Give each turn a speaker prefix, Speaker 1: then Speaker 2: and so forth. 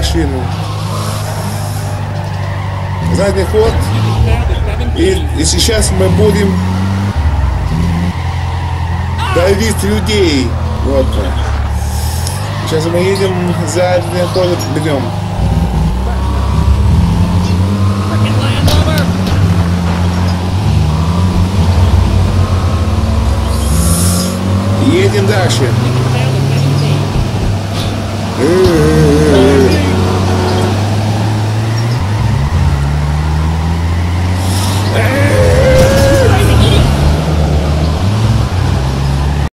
Speaker 1: машину. Задний ход. И, и сейчас мы будем давить людей. Вот так. Сейчас мы едем задний ход берем. Едем дальше.